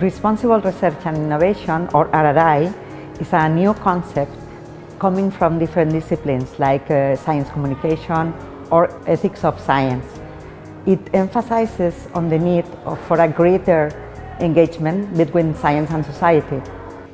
Responsible Research and Innovation, or RRI, is a new concept coming from different disciplines like uh, science communication or ethics of science. It emphasizes on the need of, for a greater engagement between science and society.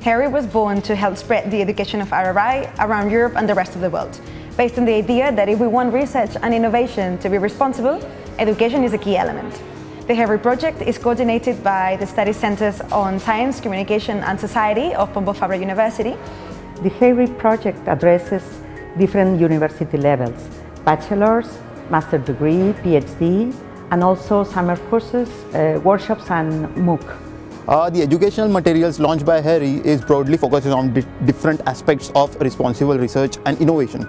HEIRRI was born to help spread the education of RRI around Europe and the rest of the world, based on the idea that if we want research and innovation to be responsible, education is a key element. The HEIRRI project is coordinated by the Study Centers on Science, Communication and Society of Pompeu Fabra University. The HEIRRI project addresses different university levels, bachelor's, master degree, PhD, and also summer courses, uh, workshops and MOOC. Uh, the educational materials launched by HEIRRI is broadly focusing on di different aspects of responsible research and innovation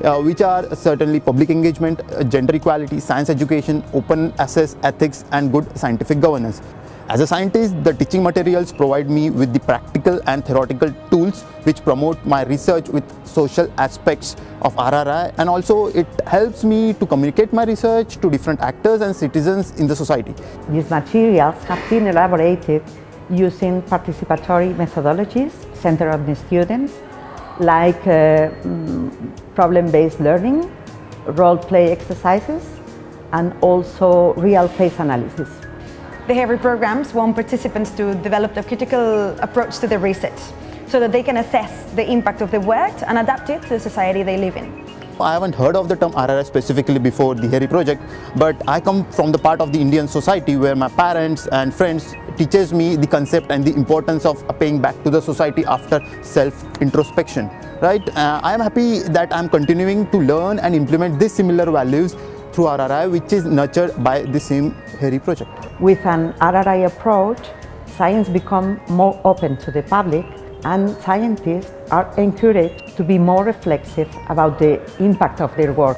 which are certainly public engagement, uh, gender equality, science education, open access, ethics and good scientific governance. As a scientist, the teaching materials provide me with the practical and theoretical tools which promote my research with social aspects of RRI and also it helps me to communicate my research to different actors and citizens in the society. These materials have been elaborated using participatory methodologies centered on the students like uh, mm, problem-based learning, role-play exercises, and also real case analysis. The HEIRRI programs want participants to develop a critical approach to their research so that they can assess the impact of their work and adapt it to the society they live in. I haven't heard of the term RRI specifically before the HEIRRI project, but I come from the part of the Indian society where my parents and friends teaches me the concept and the importance of paying back to the society after self-introspection, right? Uh, I am happy that I'm continuing to learn and implement these similar values through RRI, which is nurtured by the same HEIRRI project. With an RRI approach, science becomes more open to the public and scientists are encouraged to be more reflexive about the impact of their work.